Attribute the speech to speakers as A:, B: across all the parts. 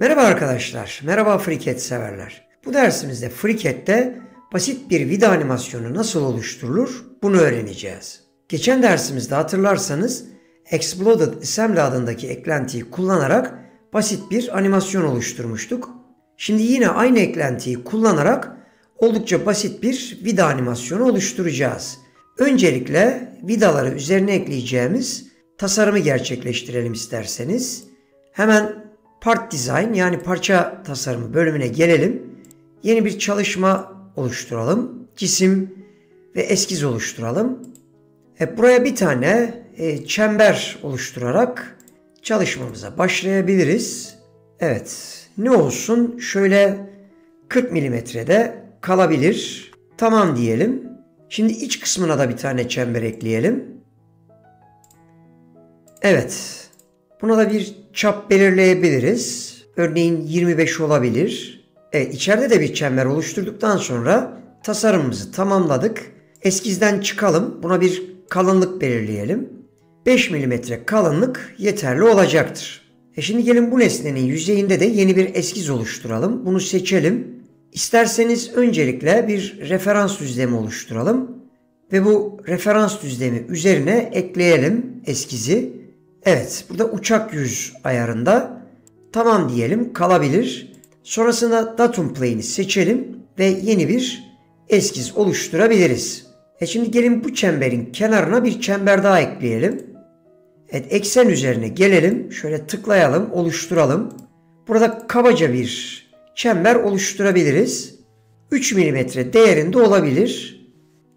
A: Merhaba arkadaşlar, merhaba FreeCAD severler. Bu dersimizde FreeCAD'de basit bir vida animasyonu nasıl oluşturulur bunu öğreneceğiz. Geçen dersimizde hatırlarsanız Exploded Assembly adındaki eklentiyi kullanarak basit bir animasyon oluşturmuştuk. Şimdi yine aynı eklentiyi kullanarak oldukça basit bir vida animasyonu oluşturacağız. Öncelikle vidaları üzerine ekleyeceğimiz tasarımı gerçekleştirelim isterseniz. Hemen Part Design yani parça tasarımı bölümüne gelelim. Yeni bir çalışma oluşturalım. Cisim ve eskiz oluşturalım. E, buraya bir tane e, çember oluşturarak çalışmamıza başlayabiliriz. Evet ne olsun şöyle 40 milimetrede kalabilir. Tamam diyelim. Şimdi iç kısmına da bir tane çember ekleyelim. Evet. Buna da bir çap belirleyebiliriz. Örneğin 25 olabilir. Evet içeride de bir çember oluşturduktan sonra tasarımımızı tamamladık. Eskizden çıkalım. Buna bir kalınlık belirleyelim. 5 mm kalınlık yeterli olacaktır. E şimdi gelin bu nesnenin yüzeyinde de yeni bir eskiz oluşturalım. Bunu seçelim. İsterseniz öncelikle bir referans düzlemi oluşturalım ve bu referans düzlemi üzerine ekleyelim eskizi. Evet, burada uçak yüz ayarında tamam diyelim kalabilir. Sonrasında datum plane'i seçelim ve yeni bir eskiz oluşturabiliriz. E şimdi gelin bu çemberin kenarına bir çember daha ekleyelim. Evet, eksen üzerine gelelim. Şöyle tıklayalım, oluşturalım. Burada kabaca bir çember oluşturabiliriz. 3 mm değerinde olabilir.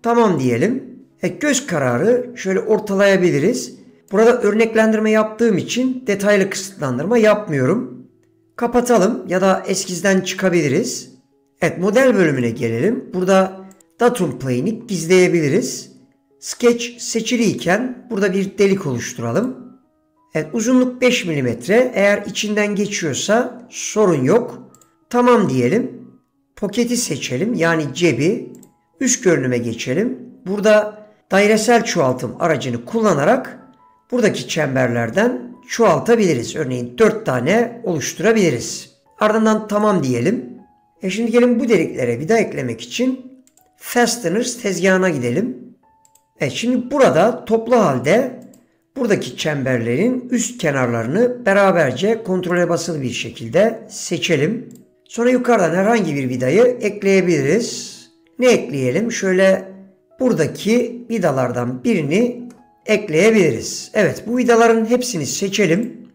A: Tamam diyelim. E, göz kararı şöyle ortalayabiliriz. Burada örneklendirme yaptığım için detaylı kısıtlandırma yapmıyorum. Kapatalım ya da eskizden çıkabiliriz. Evet model bölümüne gelelim. Burada datum plane'i gizleyebiliriz. Sketch seçiliyken burada bir delik oluşturalım. Evet uzunluk 5 mm. Eğer içinden geçiyorsa sorun yok. Tamam diyelim. Poketi seçelim yani cebi. Üst görünüme geçelim. Burada dairesel çoğaltım aracını kullanarak buradaki çemberlerden çoğaltabiliriz. Örneğin 4 tane oluşturabiliriz. Ardından tamam diyelim. E şimdi gelin bu deliklere vida eklemek için Fasteners tezgahına gidelim. Evet şimdi burada toplu halde buradaki çemberlerin üst kenarlarını beraberce kontrole basılı bir şekilde seçelim. Sonra yukarıdan herhangi bir vidayı ekleyebiliriz. Ne ekleyelim? Şöyle buradaki vidalardan birini ekleyebiliriz. Evet bu vidaların hepsini seçelim.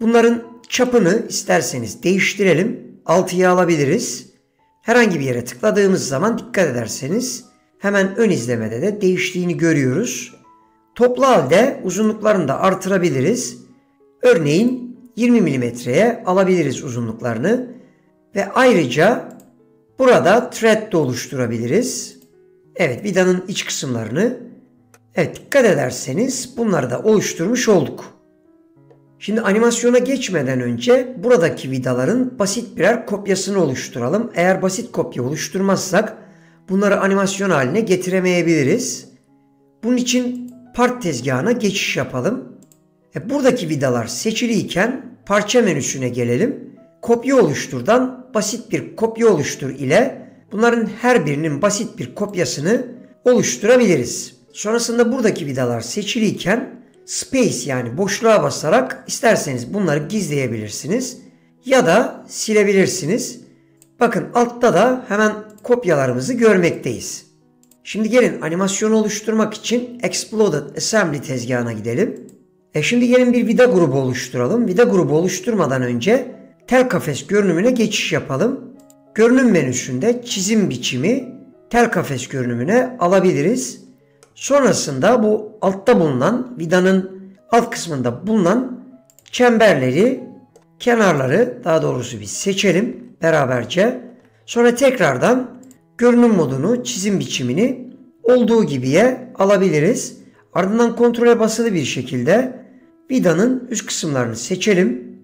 A: Bunların çapını isterseniz değiştirelim. Altıya alabiliriz. Herhangi bir yere tıkladığımız zaman dikkat ederseniz hemen ön izlemede de değiştiğini görüyoruz. Toplu halde uzunluklarını da artırabiliriz. Örneğin 20 milimetreye alabiliriz uzunluklarını. Ve ayrıca burada thread de oluşturabiliriz. Evet vidanın iç kısımlarını Evet dikkat ederseniz bunları da oluşturmuş olduk. Şimdi animasyona geçmeden önce buradaki vidaların basit birer kopyasını oluşturalım. Eğer basit kopya oluşturmazsak bunları animasyon haline getiremeyebiliriz. Bunun için part tezgahına geçiş yapalım. E buradaki vidalar seçiliyken parça menüsüne gelelim. Kopya oluşturdan basit bir kopya oluştur ile bunların her birinin basit bir kopyasını oluşturabiliriz. Sonrasında buradaki vidalar seçiliyken space yani boşluğa basarak isterseniz bunları gizleyebilirsiniz ya da silebilirsiniz. Bakın altta da hemen kopyalarımızı görmekteyiz. Şimdi gelin animasyonu oluşturmak için Exploded Assembly tezgahına gidelim. E şimdi gelin bir vida grubu oluşturalım. Vida grubu oluşturmadan önce tel kafes görünümüne geçiş yapalım. Görünüm menüsünde çizim biçimi tel kafes görünümüne alabiliriz. Sonrasında bu altta bulunan vidanın alt kısmında bulunan çemberleri, kenarları daha doğrusu bir seçelim beraberce. Sonra tekrardan görünüm modunu, çizim biçimini olduğu gibiye alabiliriz. Ardından kontrole basılı bir şekilde vidanın üst kısımlarını seçelim.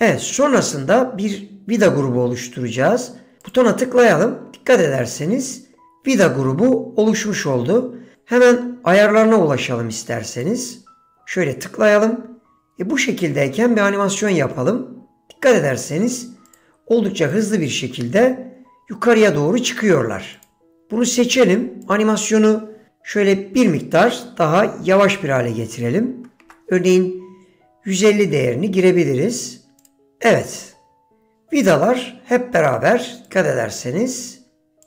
A: Evet sonrasında bir vida grubu oluşturacağız. Butona tıklayalım. Dikkat ederseniz vida grubu oluşmuş oldu. Hemen ayarlarına ulaşalım isterseniz. Şöyle tıklayalım. E bu şekildeyken bir animasyon yapalım. Dikkat ederseniz oldukça hızlı bir şekilde yukarıya doğru çıkıyorlar. Bunu seçelim. Animasyonu şöyle bir miktar daha yavaş bir hale getirelim. Örneğin 150 değerini girebiliriz. Evet. Vidalar hep beraber dikkat ederseniz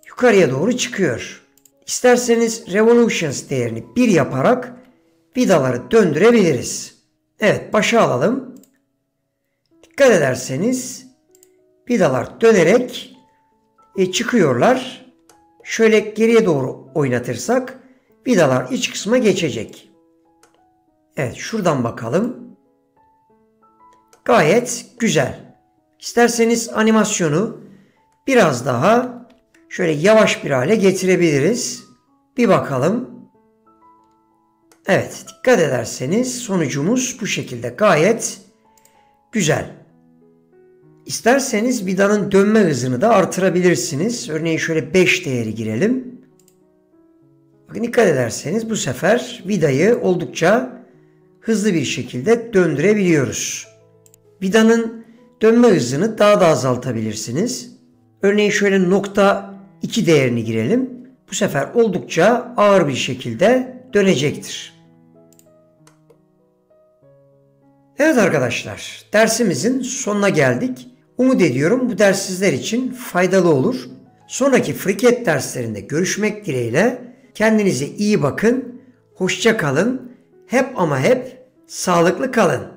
A: yukarıya doğru çıkıyor. İsterseniz Revolutions değerini 1 yaparak vidaları döndürebiliriz. Evet başa alalım. Dikkat ederseniz vidalar dönerek e, çıkıyorlar. Şöyle geriye doğru oynatırsak vidalar iç kısma geçecek. Evet şuradan bakalım. Gayet güzel. İsterseniz animasyonu biraz daha şöyle yavaş bir hale getirebiliriz. Bir bakalım. Evet dikkat ederseniz sonucumuz bu şekilde gayet güzel. İsterseniz vidanın dönme hızını da artırabilirsiniz. Örneğin şöyle 5 değeri girelim. Bakın dikkat ederseniz bu sefer vidayı oldukça hızlı bir şekilde döndürebiliyoruz. Vidanın dönme hızını daha da azaltabilirsiniz. Örneğin şöyle nokta 2 değerini girelim. Bu sefer oldukça ağır bir şekilde dönecektir. Evet arkadaşlar, dersimizin sonuna geldik. Umut ediyorum bu ders sizler için faydalı olur. Sonraki friket derslerinde görüşmek dileğiyle kendinize iyi bakın, hoşça kalın, hep ama hep sağlıklı kalın.